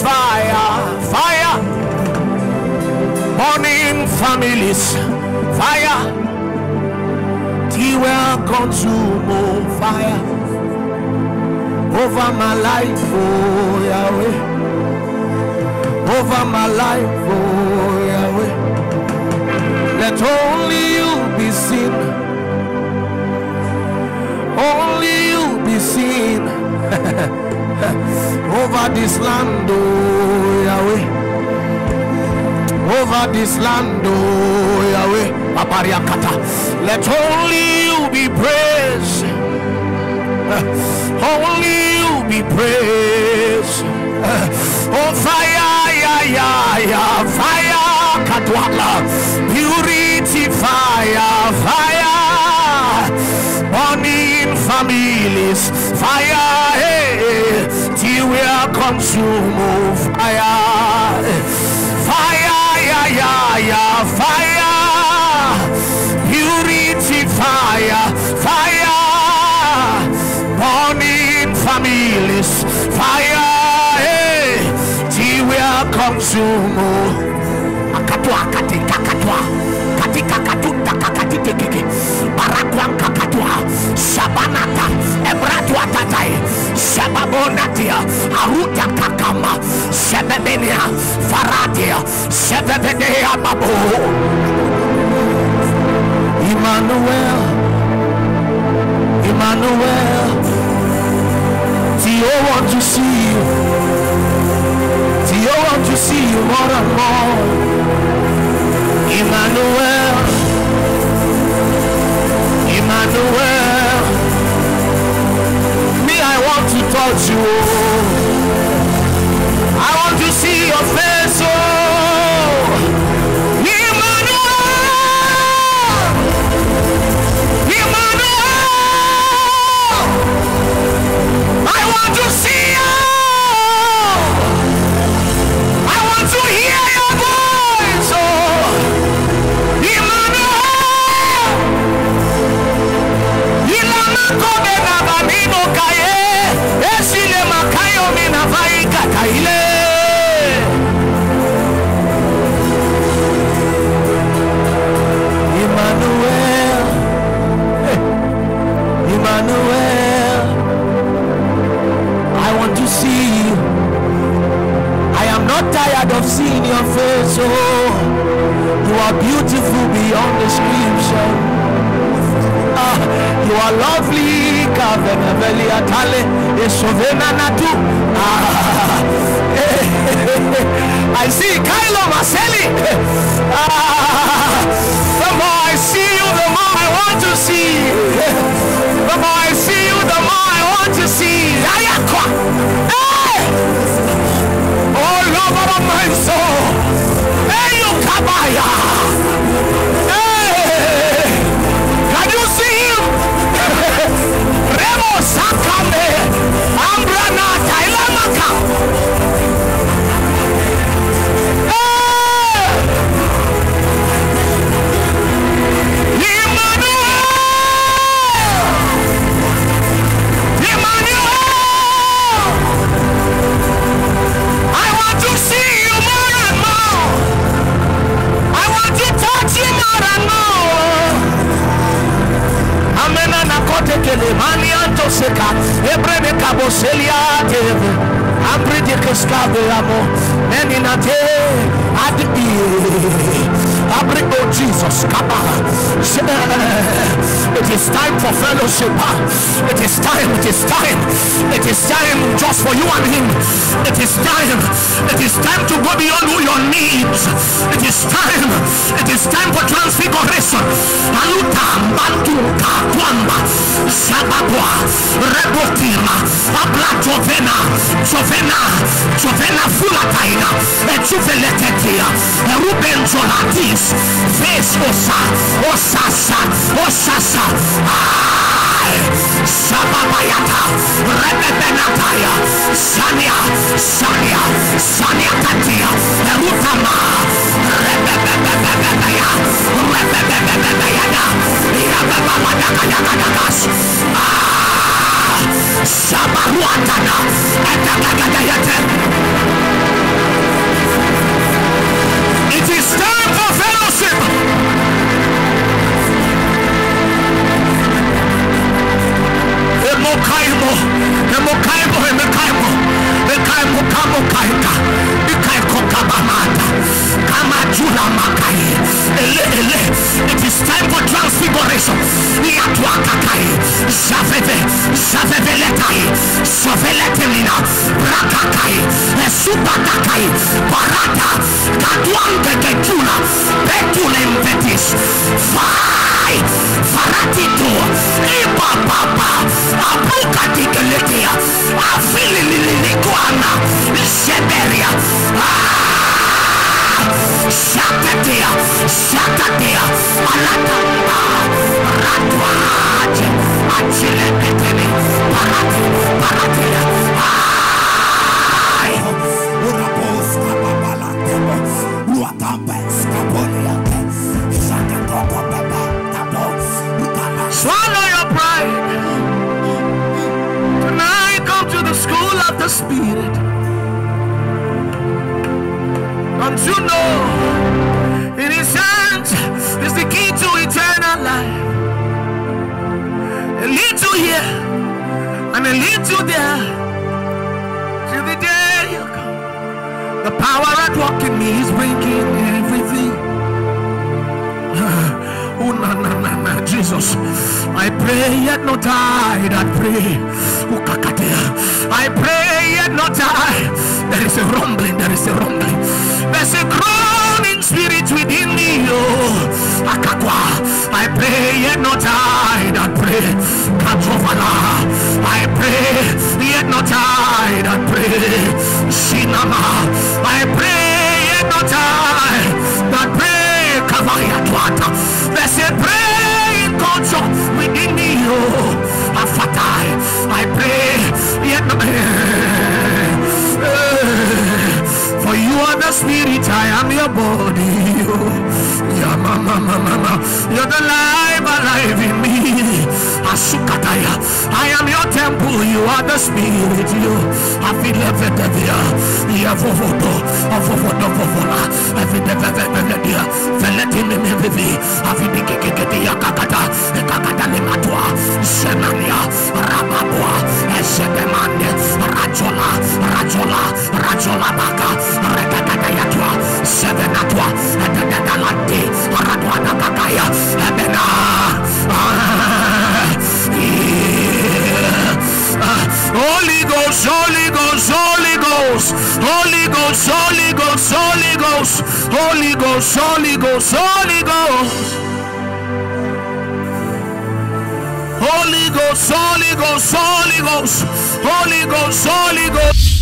fire, fire. Burning families, fire. Till we are consumed, fire. Over my life, oh Yahweh. Over my life, oh over this land, oh Yahweh. Over this land, oh Yahweh. Papariakata. Let only you be praised. Only you be praised. Oh fire, yeah, yeah, yeah, fire, Katwala, purity, fire, fire, burning families, fire, consumed, fire, fire, yeah, yeah, yeah, fire, purity, fire, fire, burning families, fire, hey, till we are consumed. Shababonatia, aruta kakama, shebebenia, faratia, shebebedea babo. Emmanuel, Emmanuel, Theo want to see you. Theo want to see you more and more. Emmanuel, touch you. I want to see your face, kaile. Emmanuel, Emmanuel, I want to see you. I am not tired of seeing your face, oh. You are beautiful beyond description. Ah, you are lovely, Kavenaveli Atale, Esovena Natu. Ah, I see Kylo Marcelli. Ah, the more I see you, the more I want to see. The more I see you, the more I want to see. Ayakwa. Hey! Mani anto seka ebrebe kabo selia teve ambride keskabe amo neni na te adi abri oh Jesus kaba it is time for fellowship. Ah, it is time it is time. It is time just for you and him. It is time it is time to go beyond all your needs. It is time it is time for transfiguration. Aluta mbantu katwamba sababwa rebotima abla jovena jovena jovena fulataina ejuveletetia ruben jolatis face osa osasa osasa Ai, sababayata rebebenataya sania sania sania tatia erutama rebebebebebebeya rebebebebebeyada irabebamadakadakadakas Ah, sabaruatana kaita kabamata kama makai ele ele it is time for transfiguration yatwa kakai javeve javeve letai javelete mina rakakai esupa barata katuante ketuna petulem petis Ai, Faratitu, Ibababa, Apukatikelete, Afilililikuana, Sheberia, ah. Shakatea, Shakatea, Alatapa, Don't you know in his hands is the key to eternal life? A little here and a little there till the day you come. The power at work in me is bringing everything. Jesus. I pray yet not died. I pray. I pray yet not die. There is a rumbling. There is a rumbling. There's a groaning spirit within me. Oh. I pray yet not died. I pray. I pray yet not died. I pray. Shinama. I pray yet not. I pray. Your body. Oh. Yeah, mama, mama, mama. You're the life alive in me. Asukataya. I am your temple, you are the spirit. You have been Yeah, vovodo. Oh, vovodo, vovola. Evidevevevedia. Veletini mevivi. Avidikikikia kakata. Kakata limatwa. Semania. Rababwa. Esedemande. Rajola. Rajola. Rajola baka. Ghost, Holy Ghost, Holy Ghost. Holy Ghost, Holy Ghost, Holy Ghost, Holy Ghost, Holy Ghost.